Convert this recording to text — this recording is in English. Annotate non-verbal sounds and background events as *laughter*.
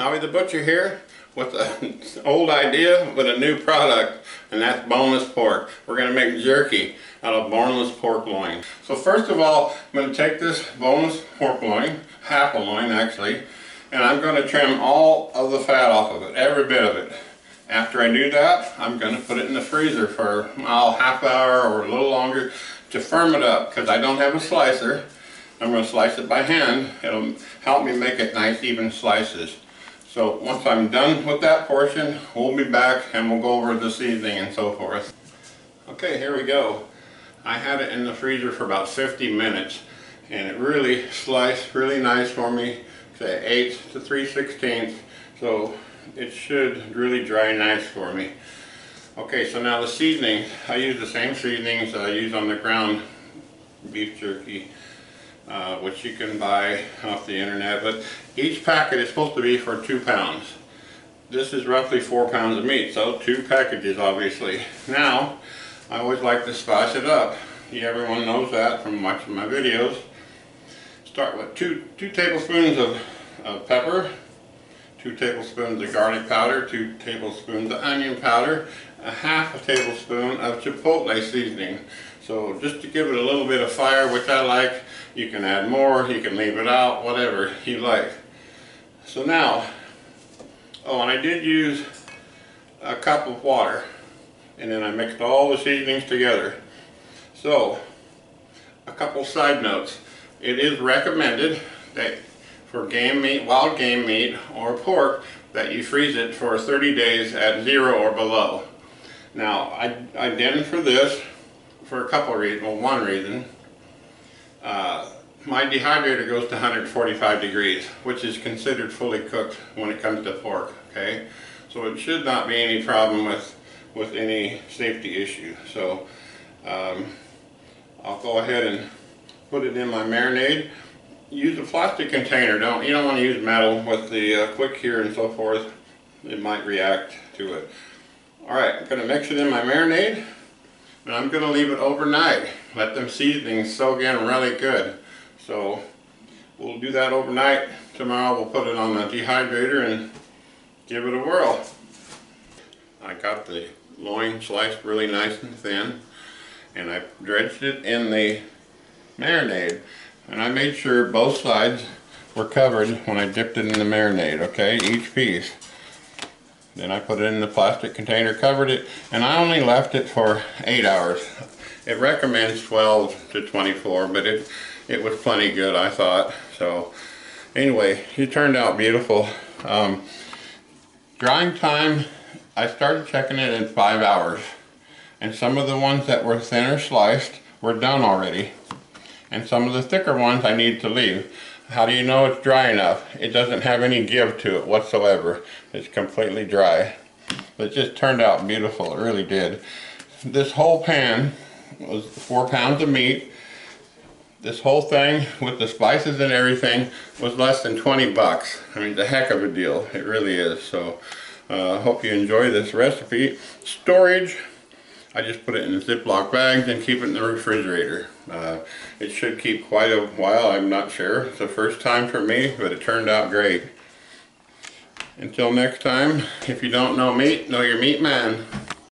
Howie the Butcher here with an *laughs* old idea with a new product and that's boneless pork. We're going to make jerky out of boneless pork loin. So first of all, I'm going to take this boneless pork loin, half a loin actually, and I'm going to trim all of the fat off of it, every bit of it. After I do that, I'm going to put it in the freezer for well, half hour or a little longer to firm it up because I don't have a slicer. I'm going to slice it by hand. It'll help me make it nice even slices. So once I'm done with that portion, we'll be back and we'll go over the seasoning and so forth. Okay, here we go. I had it in the freezer for about 50 minutes and it really sliced really nice for me to 8 to 3 16ths. So it should really dry nice for me. Okay, so now the seasoning, I use the same seasonings I use on the ground beef jerky uh, which you can buy *laughs* off the internet. But each packet is supposed to be for two pounds. This is roughly four pounds of meat, so two packages obviously. *laughs* Now, I always like to spice it up. Everyone knows that from watching my videos. Start with two, two tablespoons of, of pepper, two tablespoons of garlic powder, two tablespoons of onion powder, a half a tablespoon of chipotle seasoning. So just to give it a little bit of fire, which I like, you can add more, you can leave it out, whatever you like. So now, oh, and I did use a cup of water, and then I mixed all the seasonings together. So, a couple side notes. It is recommended that for game meat, wild game meat, or pork, that you freeze it for 30 days at zero or below. Now, I, I didn't for this for a couple of reasons. Well, one reason. Uh, my dehydrator goes to 145 degrees, which is considered fully cooked when it comes to pork, okay? So it should not be any problem with, with any safety issue. So um, I'll go ahead and put it in my marinade. Use a plastic container. Don't You don't want to use metal with the uh, quick cure and so forth. It might react to it. Alright, I'm going to mix it in my marinade. And I'm going to leave it overnight. Let them seasonings soak in really good. So we'll do that overnight. Tomorrow we'll put it on the dehydrator and give it a whirl. I got the loin sliced really nice and thin and I dredged it in the marinade and I made sure both sides were covered when I dipped it in the marinade, okay, each piece. Then I put it in the plastic container, covered it, and I only left it for 8 hours. It recommends 12 to 24, but it, it was plenty good, I thought. So, anyway, it turned out beautiful. Um, drying time, I started checking it in 5 hours. And some of the ones that were thinner sliced were done already. And some of the thicker ones I need to leave. How do you know it's dry enough? It doesn't have any give to it whatsoever. It's completely dry. It just turned out beautiful, it really did. This whole pan was four pounds of meat. This whole thing with the spices and everything was less than 20 bucks. I mean, a heck of a deal. It really is. So, I uh, hope you enjoy this recipe. Storage, I just put it in a Ziploc bag, and keep it in the refrigerator. Uh, it should keep quite a while, I'm not sure. It's the first time for me, but it turned out great. Until next time, if you don't know meat, know your meat man.